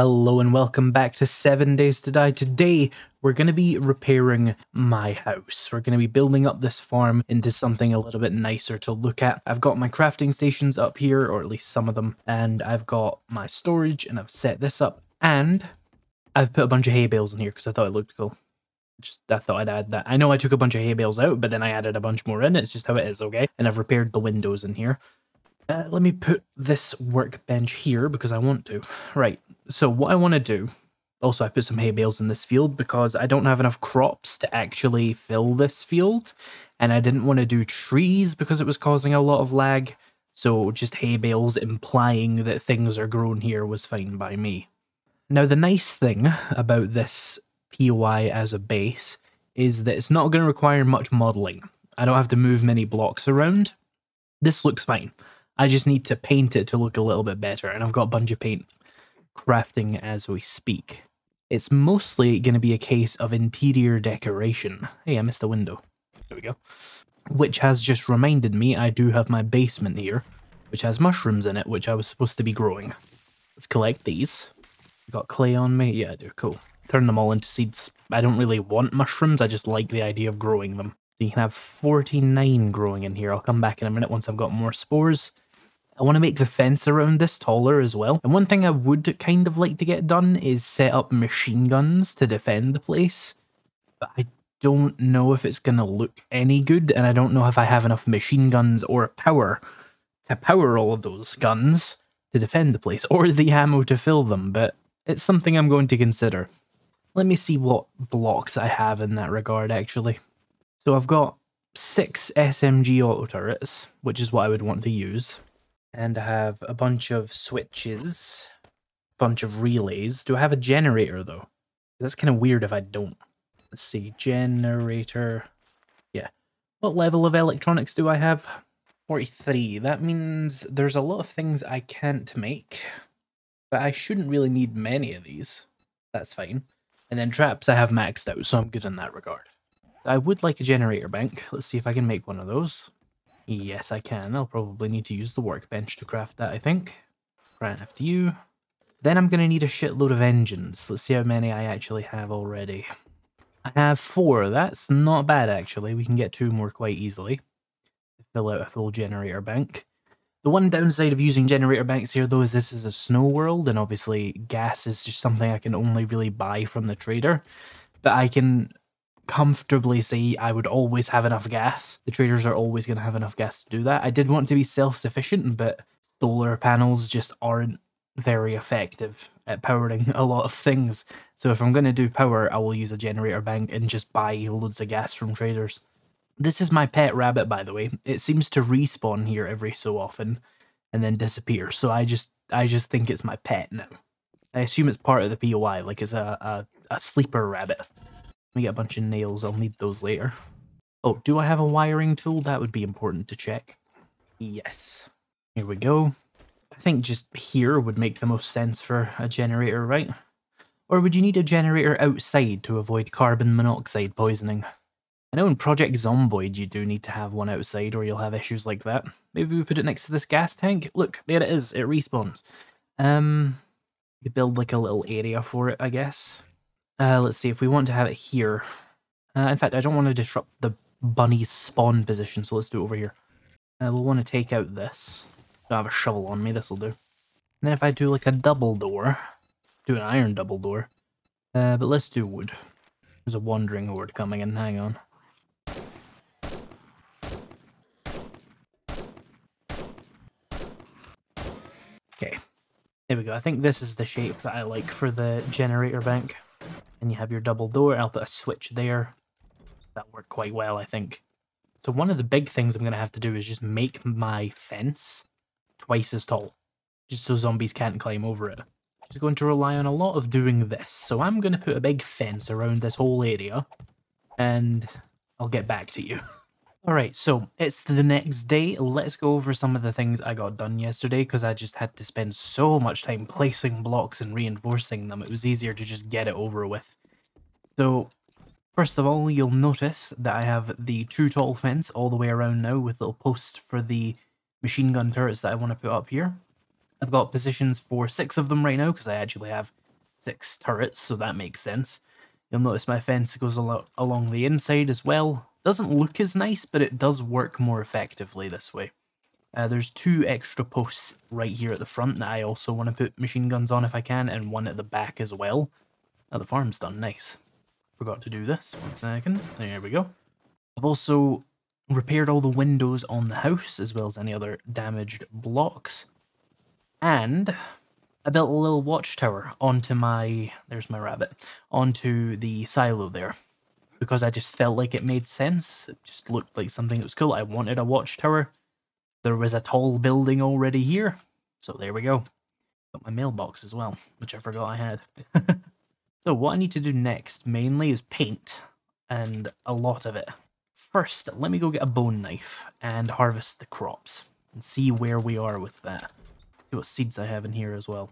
Hello and welcome back to 7 Days to Die. Today, we're going to be repairing my house. We're going to be building up this farm into something a little bit nicer to look at. I've got my crafting stations up here, or at least some of them, and I've got my storage, and I've set this up, and I've put a bunch of hay bales in here because I thought it looked cool. Just I thought I'd add that. I know I took a bunch of hay bales out, but then I added a bunch more in. It's just how it is, okay? And I've repaired the windows in here. Uh, let me put this workbench here because I want to. Right, so what I want to do, also I put some hay bales in this field because I don't have enough crops to actually fill this field. And I didn't want to do trees because it was causing a lot of lag. So just hay bales implying that things are grown here was fine by me. Now the nice thing about this POI as a base is that it's not going to require much modeling. I don't have to move many blocks around. This looks fine. I just need to paint it to look a little bit better, and I've got a bunch of paint crafting as we speak. It's mostly going to be a case of interior decoration. Hey, I missed a window. There we go. Which has just reminded me I do have my basement here, which has mushrooms in it, which I was supposed to be growing. Let's collect these. Got clay on me? Yeah, I do. Cool. Turn them all into seeds. I don't really want mushrooms, I just like the idea of growing them. You can have 49 growing in here. I'll come back in a minute once I've got more spores. I want to make the fence around this taller as well. And one thing I would kind of like to get done is set up machine guns to defend the place. But I don't know if it's going to look any good, and I don't know if I have enough machine guns or power to power all of those guns to defend the place, or the ammo to fill them, but it's something I'm going to consider. Let me see what blocks I have in that regard, actually. So I've got six SMG auto turrets, which is what I would want to use and I have a bunch of switches, bunch of relays. Do I have a generator though? That's kind of weird if I don't. Let's see, generator. Yeah. What level of electronics do I have? 43. That means there's a lot of things I can't make, but I shouldn't really need many of these. That's fine. And then traps I have maxed out, so I'm good in that regard. I would like a generator bank. Let's see if I can make one of those. Yes, I can. I'll probably need to use the workbench to craft that, I think. Craft you. Then I'm going to need a shitload of engines. Let's see how many I actually have already. I have four. That's not bad, actually. We can get two more quite easily. Fill out a full generator bank. The one downside of using generator banks here, though, is this is a snow world, and obviously gas is just something I can only really buy from the trader. But I can comfortably say I would always have enough gas. The traders are always going to have enough gas to do that. I did want to be self-sufficient, but solar panels just aren't very effective at powering a lot of things. So if I'm going to do power, I will use a generator bank and just buy loads of gas from traders. This is my pet rabbit, by the way. It seems to respawn here every so often and then disappear. So I just I just think it's my pet now. I assume it's part of the POI, like it's a, a, a sleeper rabbit. We get a bunch of nails. I'll need those later. Oh, do I have a wiring tool? That would be important to check. Yes. Here we go. I think just here would make the most sense for a generator, right? Or would you need a generator outside to avoid carbon monoxide poisoning? I know in Project Zomboid you do need to have one outside or you'll have issues like that. Maybe we put it next to this gas tank? Look, there it is, it respawns. Um, you could build like a little area for it, I guess. Uh, let's see, if we want to have it here. Uh, in fact, I don't want to disrupt the bunny's spawn position, so let's do it over here. Uh, we'll want to take out this. Don't have a shovel on me, this'll do. And then if I do like a double door, do an iron double door. Uh, but let's do wood. There's a wandering horde coming in, hang on. Okay, there we go. I think this is the shape that I like for the generator bank and you have your double door. I'll put a switch there. That worked quite well, I think. So one of the big things I'm going to have to do is just make my fence twice as tall, just so zombies can't climb over it. Just going to rely on a lot of doing this. So I'm going to put a big fence around this whole area, and I'll get back to you. Alright, so it's the next day. Let's go over some of the things I got done yesterday because I just had to spend so much time placing blocks and reinforcing them. It was easier to just get it over with. So, first of all, you'll notice that I have the true tall fence all the way around now with little posts for the machine gun turrets that I want to put up here. I've got positions for six of them right now because I actually have six turrets, so that makes sense. You'll notice my fence goes al along the inside as well. Doesn't look as nice, but it does work more effectively this way. Uh, there's two extra posts right here at the front that I also want to put machine guns on if I can, and one at the back as well. Oh, the farm's done, nice. Forgot to do this, one second. There we go. I've also repaired all the windows on the house, as well as any other damaged blocks. And I built a little watchtower onto my, there's my rabbit, onto the silo there. Because I just felt like it made sense. It just looked like something that was cool. I wanted a watchtower. There was a tall building already here. So there we go. Got my mailbox as well, which I forgot I had. so what I need to do next mainly is paint. And a lot of it. First, let me go get a bone knife and harvest the crops. And see where we are with that. See what seeds I have in here as well.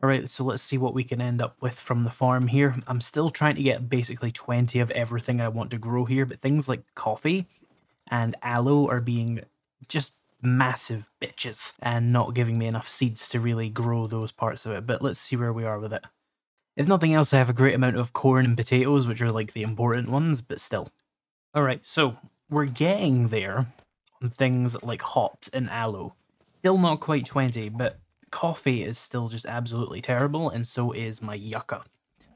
Alright, so let's see what we can end up with from the farm here. I'm still trying to get basically 20 of everything I want to grow here, but things like coffee and aloe are being just massive bitches and not giving me enough seeds to really grow those parts of it, but let's see where we are with it. If nothing else, I have a great amount of corn and potatoes, which are like the important ones, but still. Alright, so we're getting there on things like hops and aloe. Still not quite 20, but coffee is still just absolutely terrible, and so is my yucca.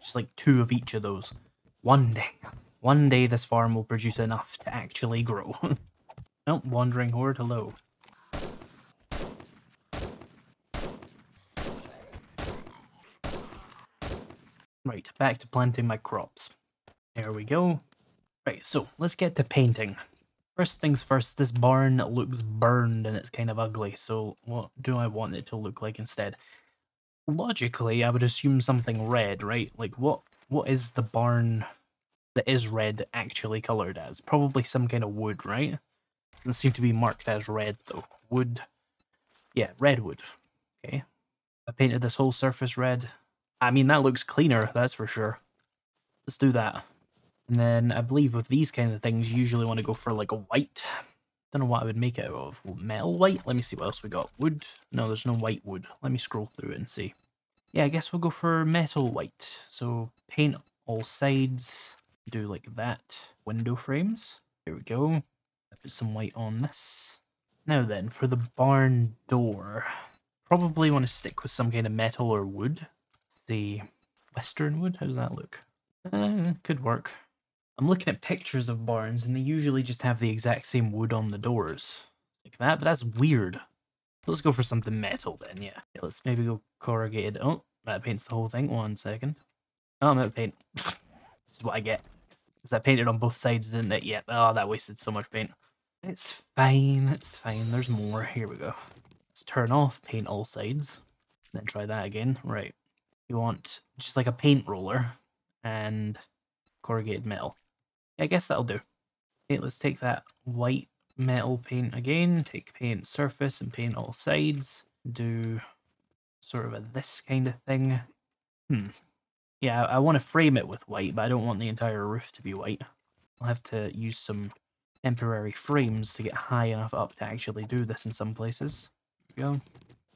Just like two of each of those. One day. One day this farm will produce enough to actually grow. oh, wandering horde, hello. Right, back to planting my crops. There we go. Right, so let's get to painting. First things first, this barn looks burned and it's kind of ugly, so what do I want it to look like instead? Logically, I would assume something red, right? Like, what what is the barn that is red actually coloured as? Probably some kind of wood, right? Doesn't seem to be marked as red, though. Wood. Yeah, redwood. Okay. I painted this whole surface red. I mean, that looks cleaner, that's for sure. Let's do that. And then I believe with these kind of things, you usually want to go for like a white. Don't know what I would make it out of. Metal white? Let me see what else we got. Wood? No, there's no white wood. Let me scroll through and see. Yeah, I guess we'll go for metal white. So paint all sides. Do like that. Window frames. Here we go. Put some white on this. Now then, for the barn door. Probably want to stick with some kind of metal or wood. Let's see. Western wood? How does that look? Uh, could work. I'm looking at pictures of barns and they usually just have the exact same wood on the doors. Like that, but that's weird. Let's go for something metal then, yeah. yeah let's maybe go corrugated. Oh, that paints the whole thing. One second. Oh, I'm out of paint. this is what I get. Because I painted on both sides, didn't it? Yeah. Oh, that wasted so much paint. It's fine. It's fine. There's more. Here we go. Let's turn off paint all sides. Then try that again. Right. You want just like a paint roller and corrugated metal. I guess that'll do. Okay, let's take that white metal paint again, take paint surface and paint all sides, do sort of a this kind of thing. Hmm. Yeah, I, I want to frame it with white, but I don't want the entire roof to be white. I'll have to use some temporary frames to get high enough up to actually do this in some places. Go.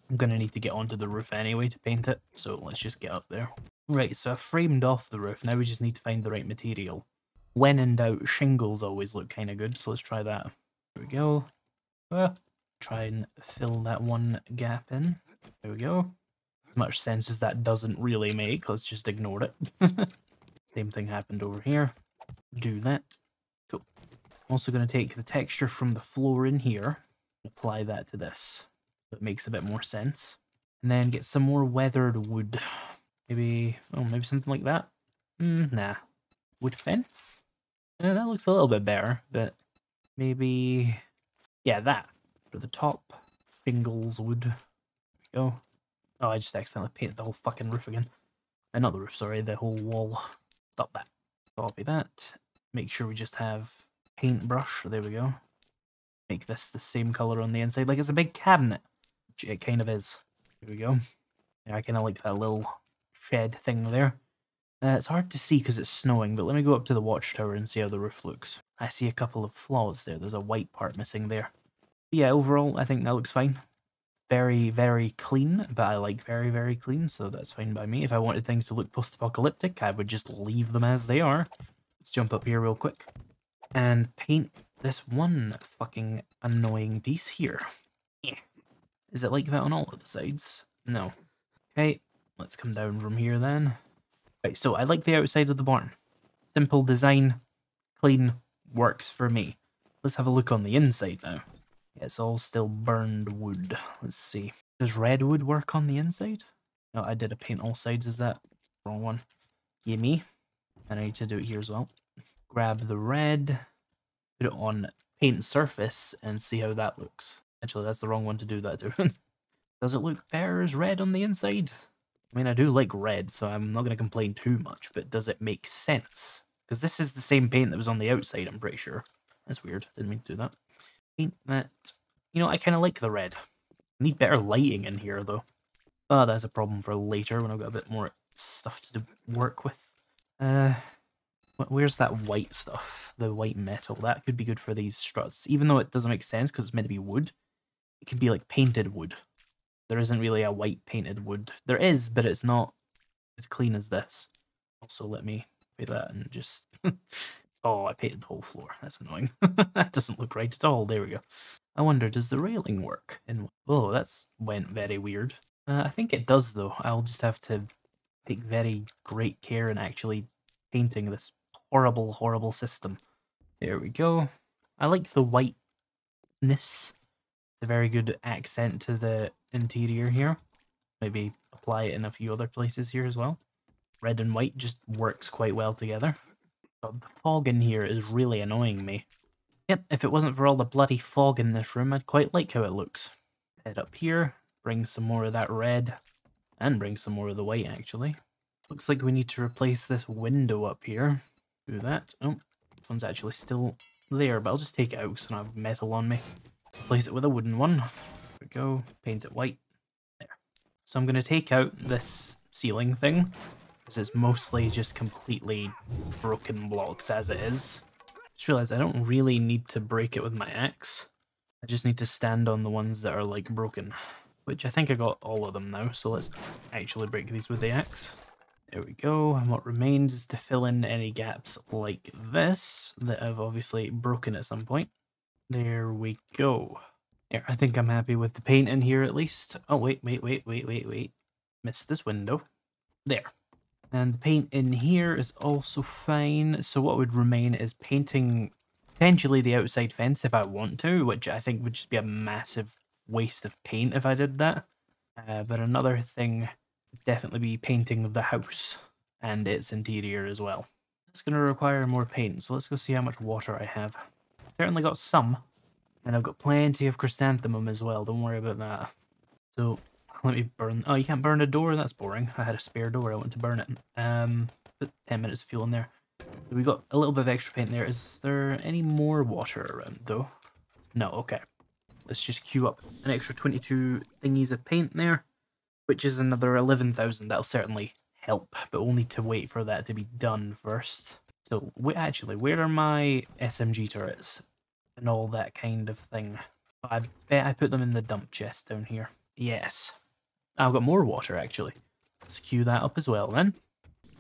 I'm going to need to get onto the roof anyway to paint it, so let's just get up there. Right, so I've framed off the roof, now we just need to find the right material. When in doubt, shingles always look kind of good, so let's try that. There we go. Uh, try and fill that one gap in. There we go. As much sense as that doesn't really make, let's just ignore it. Same thing happened over here. Do that. Cool. I'm also going to take the texture from the floor in here and apply that to this. It makes a bit more sense. And then get some more weathered wood. Maybe, oh, maybe something like that? Mm, nah. Wood fence? Yeah, that looks a little bit better, but maybe, yeah, that. For the top, shingles wood. go. Oh, I just accidentally painted the whole fucking roof again. Uh, not the roof, sorry, the whole wall. Stop that. Copy that. Make sure we just have paintbrush. There we go. Make this the same color on the inside, like it's a big cabinet. Which it kind of is. There we go. Yeah, I kind of like that little shed thing there. Uh, it's hard to see because it's snowing, but let me go up to the watchtower and see how the roof looks. I see a couple of flaws there. There's a white part missing there. But yeah, overall, I think that looks fine. very, very clean, but I like very, very clean, so that's fine by me. If I wanted things to look post-apocalyptic, I would just leave them as they are. Let's jump up here real quick and paint this one fucking annoying piece here. Is it like that on all of the sides? No. Okay, let's come down from here then. Right, so I like the outside of the barn. Simple design, clean, works for me. Let's have a look on the inside now. it's all still burned wood. Let's see. Does red wood work on the inside? No, I did a paint all sides. Is that wrong one? Gimme. And I need to do it here as well. Grab the red, put it on paint surface, and see how that looks. Actually, that's the wrong one to do that. Does it look better as red on the inside? I mean, I do like red, so I'm not going to complain too much, but does it make sense? Because this is the same paint that was on the outside, I'm pretty sure. That's weird. Didn't mean to do that. Paint that. You know, I kind of like the red. need better lighting in here, though. Oh, that's a problem for later when I've got a bit more stuff to work with. Uh, where's that white stuff? The white metal. That could be good for these struts. Even though it doesn't make sense because it's meant to be wood. It could be like painted wood. There isn't really a white painted wood. There is, but it's not as clean as this. Also, let me pay that and just... oh, I painted the whole floor. That's annoying. that doesn't look right at all. There we go. I wonder, does the railing work? In Oh, that's went very weird. Uh, I think it does, though. I'll just have to take very great care in actually painting this horrible, horrible system. There we go. I like the whiteness. It's a very good accent to the interior here. Maybe apply it in a few other places here as well. Red and white just works quite well together. But the fog in here is really annoying me. Yep, if it wasn't for all the bloody fog in this room, I'd quite like how it looks. Head up here, bring some more of that red, and bring some more of the white, actually. Looks like we need to replace this window up here. Do that. Oh, this one's actually still there, but I'll just take it out because I have metal on me. Replace it with a wooden one we go, paint it white. There. So I'm going to take out this ceiling thing, because it's mostly just completely broken blocks as it is. Just realized I don't really need to break it with my axe. I just need to stand on the ones that are like broken, which I think I got all of them now, so let's actually break these with the axe. There we go, and what remains is to fill in any gaps like this that I've obviously broken at some point. There we go. There, I think I'm happy with the paint in here at least. Oh, wait, wait, wait, wait, wait, wait. Missed this window. There. And the paint in here is also fine. So what would remain is painting potentially the outside fence if I want to, which I think would just be a massive waste of paint if I did that. Uh, but another thing would definitely be painting the house and its interior as well. It's going to require more paint, so let's go see how much water I have. Certainly got some, and I've got plenty of chrysanthemum as well, don't worry about that. So, let me burn... Oh, you can't burn a door? That's boring. I had a spare door, I want to burn it. Um, put 10 minutes of fuel in there. We got a little bit of extra paint there. Is there any more water around, though? No, okay. Let's just queue up an extra 22 thingies of paint there, which is another 11,000. That'll certainly help, but we'll need to wait for that to be done first. So, wait, actually, where are my SMG turrets? And all that kind of thing. I bet I put them in the dump chest down here. Yes. I've got more water, actually. Let's queue that up as well, then.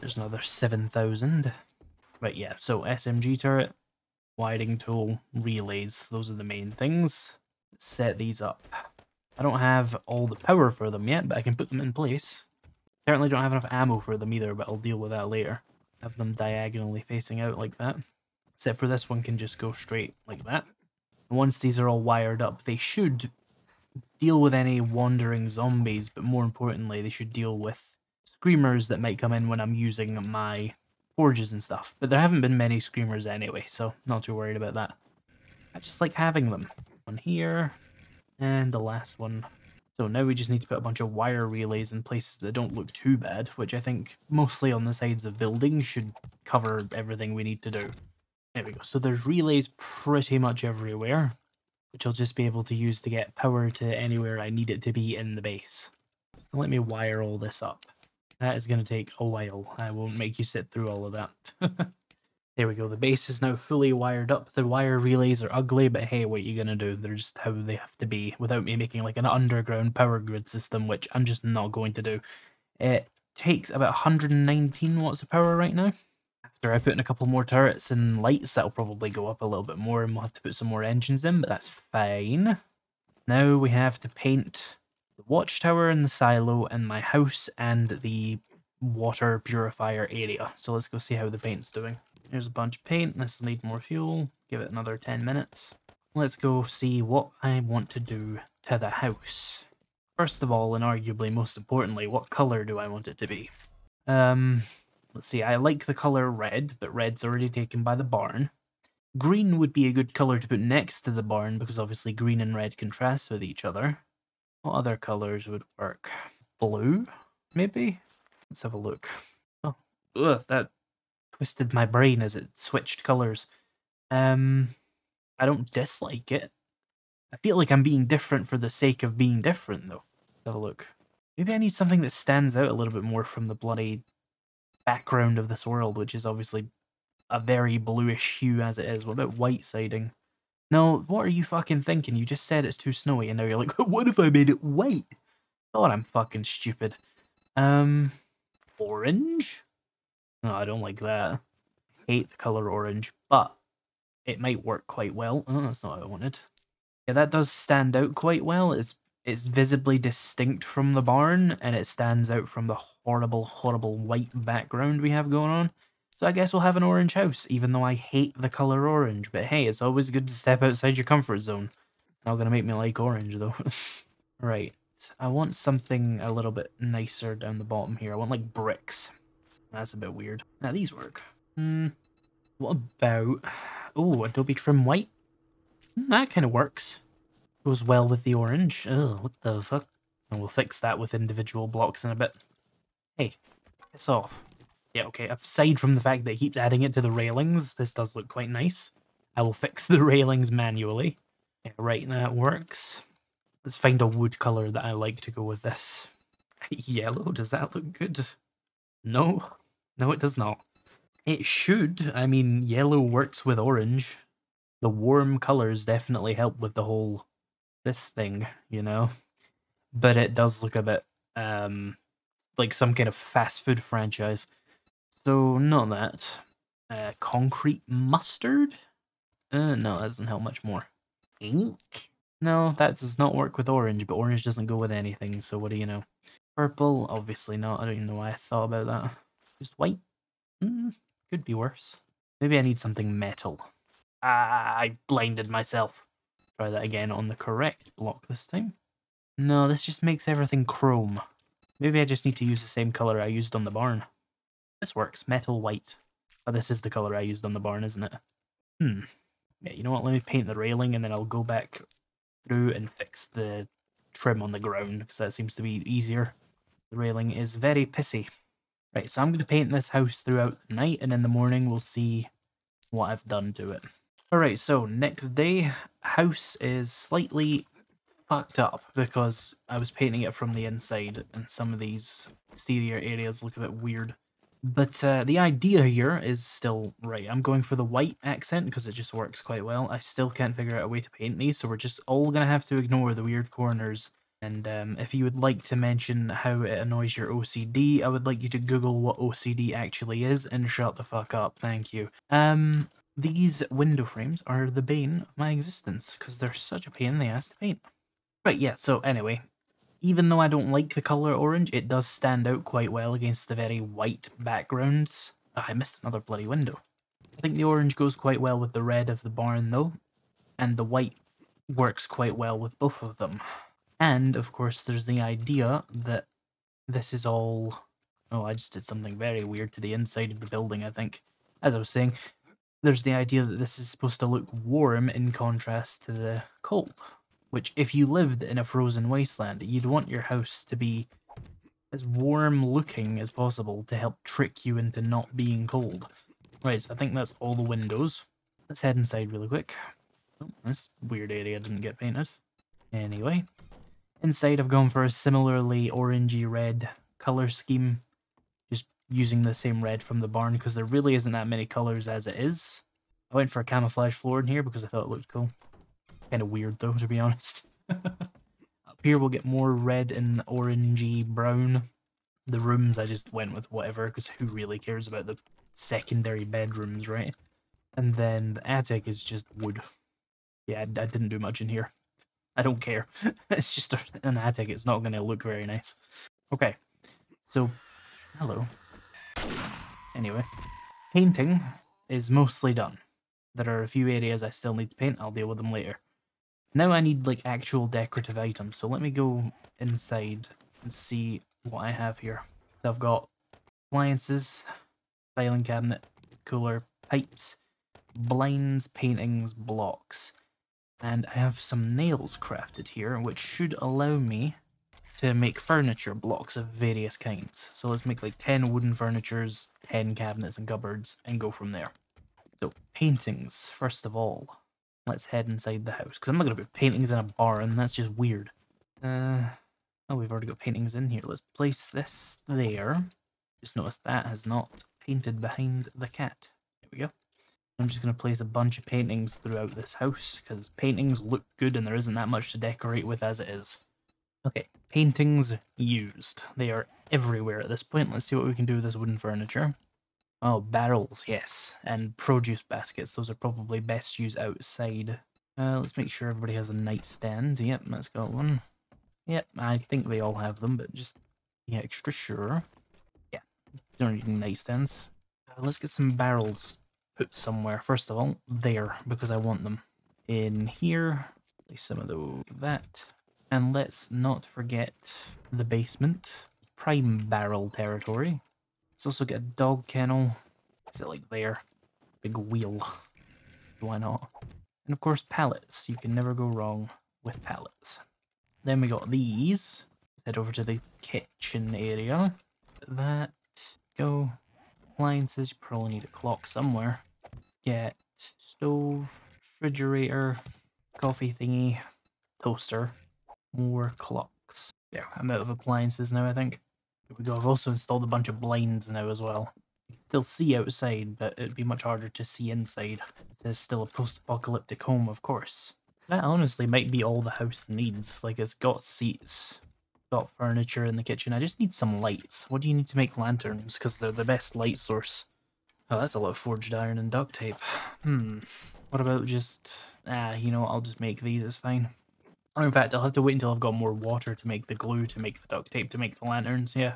There's another 7,000. Right, yeah, so SMG turret, wiring tool, relays. Those are the main things. Let's set these up. I don't have all the power for them yet, but I can put them in place. Certainly don't have enough ammo for them either, but I'll deal with that later. Have them diagonally facing out like that. Except for this one can just go straight like that. And once these are all wired up, they should deal with any wandering zombies, but more importantly, they should deal with screamers that might come in when I'm using my forges and stuff. But there haven't been many screamers anyway, so not too worried about that. I just like having them. One here, and the last one. So now we just need to put a bunch of wire relays in places that don't look too bad, which I think mostly on the sides of buildings should cover everything we need to do. There we go. So there's relays pretty much everywhere, which I'll just be able to use to get power to anywhere I need it to be in the base. So let me wire all this up. That is going to take a while. I won't make you sit through all of that. There we go. The base is now fully wired up. The wire relays are ugly, but hey, what are you gonna do? They're just how they have to be without me making like an underground power grid system, which I'm just not going to do. It takes about 119 watts of power right now. After I put in a couple more turrets and lights, that'll probably go up a little bit more and we'll have to put some more engines in, but that's fine. Now we have to paint the watchtower and the silo and my house and the water purifier area. So let's go see how the paint's doing. Here's a bunch of paint. This will need more fuel. Give it another 10 minutes. Let's go see what I want to do to the house. First of all, and arguably most importantly, what color do I want it to be? Um, let's see, I like the color red, but red's already taken by the barn. Green would be a good color to put next to the barn because obviously green and red contrast with each other. What other colors would work? Blue, maybe? Let's have a look. Oh, ugh, that twisted my brain as it switched colors. Um, I don't dislike it. I feel like I'm being different for the sake of being different, though. Let's have a look. Maybe I need something that stands out a little bit more from the bloody background of this world, which is obviously a very bluish hue as it is. What about white siding? No, what are you fucking thinking? You just said it's too snowy, and now you're like, what if I made it white? God, I'm fucking stupid. Um, orange? No, I don't like that. hate the color orange, but it might work quite well. Oh, that's not what I wanted. Yeah, that does stand out quite well. It's it's visibly distinct from the barn, and it stands out from the horrible, horrible white background we have going on. So I guess we'll have an orange house, even though I hate the color orange. But hey, it's always good to step outside your comfort zone. It's not going to make me like orange, though. right. I want something a little bit nicer down the bottom here. I want, like, bricks. That's a bit weird. Now, these work. Hmm. What about... Oh, Adobe Trim White? Hmm, that kind of works. Goes well with the orange. Oh, what the fuck? And we'll fix that with individual blocks in a bit. Hey, piss off. Yeah, okay, aside from the fact that it keeps adding it to the railings, this does look quite nice. I will fix the railings manually. Yeah, right, that works. Let's find a wood colour that I like to go with this. Yellow, does that look good? No, no it does not. It should, I mean, yellow works with orange. The warm colours definitely help with the whole, this thing, you know? But it does look a bit, um, like some kind of fast food franchise. So, not that. Uh, concrete mustard? Uh, no, that doesn't help much more. Ink? No, that does not work with orange, but orange doesn't go with anything, so what do you know? Purple? Obviously not. I don't even know why I thought about that. Just white? Mm, could be worse. Maybe I need something metal. Ah, I blinded myself. Try that again on the correct block this time. No, this just makes everything chrome. Maybe I just need to use the same colour I used on the barn. This works. Metal white. But this is the colour I used on the barn, isn't it? Hmm. Yeah, you know what? Let me paint the railing and then I'll go back through and fix the trim on the ground because that seems to be easier. The railing is very pissy. Right, so I'm going to paint this house throughout the night and in the morning we'll see what I've done to it. Alright, so next day, house is slightly fucked up because I was painting it from the inside and some of these exterior areas look a bit weird. But uh, the idea here is still right. I'm going for the white accent because it just works quite well. I still can't figure out a way to paint these, so we're just all going to have to ignore the weird corners. And um, if you would like to mention how it annoys your OCD, I would like you to Google what OCD actually is and shut the fuck up. Thank you. Um, these window frames are the bane of my existence because they're such a pain in the ass to paint. Right, yeah, so anyway, even though I don't like the colour orange, it does stand out quite well against the very white backgrounds. Oh, I missed another bloody window. I think the orange goes quite well with the red of the barn though, and the white works quite well with both of them. And, of course, there's the idea that this is all... Oh, I just did something very weird to the inside of the building, I think. As I was saying, there's the idea that this is supposed to look warm in contrast to the cold which if you lived in a frozen wasteland, you'd want your house to be as warm looking as possible to help trick you into not being cold. Right, so I think that's all the windows. Let's head inside really quick. Oh, this weird area didn't get painted. Anyway, inside I've gone for a similarly orangey red color scheme. Using the same red from the barn because there really isn't that many colors as it is. I went for a camouflage floor in here because I thought it looked cool. Kind of weird though, to be honest. Up here we'll get more red and orangey brown. The rooms I just went with whatever because who really cares about the secondary bedrooms, right? And then the attic is just wood. Yeah, I, I didn't do much in here. I don't care. it's just an attic. It's not going to look very nice. Okay, so, hello. Anyway, painting is mostly done. There are a few areas I still need to paint. I'll deal with them later. Now I need like actual decorative items. So let me go inside and see what I have here. So I've got appliances, filing cabinet, cooler, pipes, blinds, paintings, blocks. And I have some nails crafted here, which should allow me to make furniture blocks of various kinds. So let's make like 10 wooden furnitures, 10 cabinets and cupboards, and go from there. So paintings, first of all. Let's head inside the house, because I'm not going to put paintings in a barn, that's just weird. Uh, oh, we've already got paintings in here. Let's place this there. Just notice that has not painted behind the cat. There we go. I'm just going to place a bunch of paintings throughout this house because paintings look good and there isn't that much to decorate with as it is. Okay, paintings used. They are everywhere at this point. Let's see what we can do with this wooden furniture. Oh, barrels, yes. And produce baskets. Those are probably best used outside. Uh, let's make sure everybody has a nightstand. Yep, that's got one. Yep, I think they all have them, but just be extra sure. Yeah, don't need nightstands. Uh, let's get some barrels put somewhere. First of all, there, because I want them. In here, place some of those, that. And let's not forget the basement, prime barrel territory. Let's also get a dog kennel. Is it like there? Big wheel. Why not? And of course, pallets. You can never go wrong with pallets. Then we got these. Let's head over to the kitchen area. That. Go appliances, you probably need a clock somewhere. Let's get stove, refrigerator, coffee thingy, toaster, more clocks. Yeah, I'm out of appliances now, I think. Here we go. I've also installed a bunch of blinds now as well. You can still see outside, but it'd be much harder to see inside. It is still a post-apocalyptic home, of course. That honestly might be all the house needs. Like, it's got seats, got furniture in the kitchen. I just need some lights. What do you need to make lanterns? Because they're the best light source. Oh, that's a lot of forged iron and duct tape. Hmm. What about just... Ah, you know I'll just make these, it's fine. Or in fact, I'll have to wait until I've got more water to make the glue, to make the duct tape, to make the lanterns, yeah.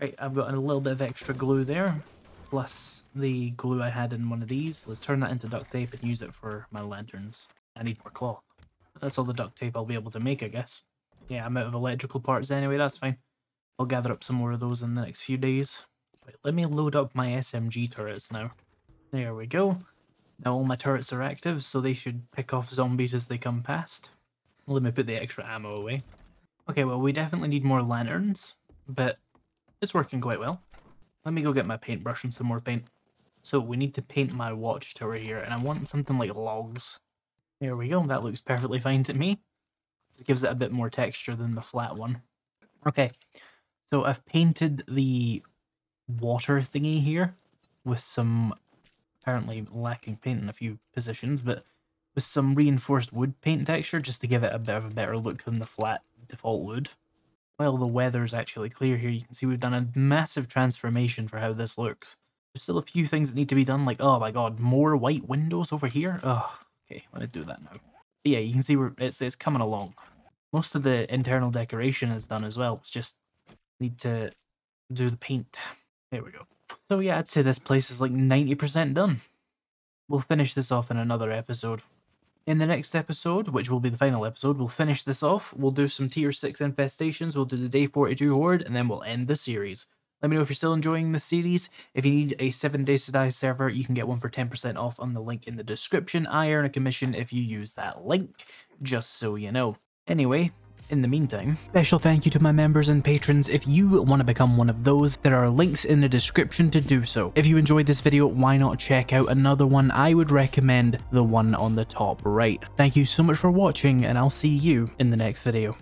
Right, I've got a little bit of extra glue there, plus the glue I had in one of these. Let's turn that into duct tape and use it for my lanterns. I need more cloth. That's all the duct tape I'll be able to make, I guess. Yeah, I'm out of electrical parts anyway, that's fine. I'll gather up some more of those in the next few days. Right, let me load up my SMG turrets now. There we go. Now all my turrets are active, so they should pick off zombies as they come past. Let me put the extra ammo away. Okay, well, we definitely need more lanterns, but it's working quite well. Let me go get my paintbrush and some more paint. So we need to paint my watchtower here, and I want something like logs. There we go, that looks perfectly fine to me. Just gives it a bit more texture than the flat one. Okay, so I've painted the water thingy here with some apparently lacking paint in a few positions, but with some reinforced wood paint texture just to give it a bit of a better look than the flat default wood. While the weather's actually clear here, you can see we've done a massive transformation for how this looks. There's still a few things that need to be done, like, oh my god, more white windows over here? Oh, okay, I'm gonna do that now. But yeah, you can see where it's, it's coming along. Most of the internal decoration is done as well, it's just need to do the paint. There we go. So yeah, I'd say this place is like 90% done. We'll finish this off in another episode. In the next episode, which will be the final episode, we'll finish this off. We'll do some tier 6 infestations, we'll do the day 42 horde, and then we'll end the series. Let me know if you're still enjoying this series. If you need a 7 days to die server, you can get one for 10% off on the link in the description. I earn a commission if you use that link, just so you know. Anyway, in the meantime, special thank you to my members and patrons. If you want to become one of those, there are links in the description to do so. If you enjoyed this video, why not check out another one? I would recommend the one on the top right. Thank you so much for watching, and I'll see you in the next video.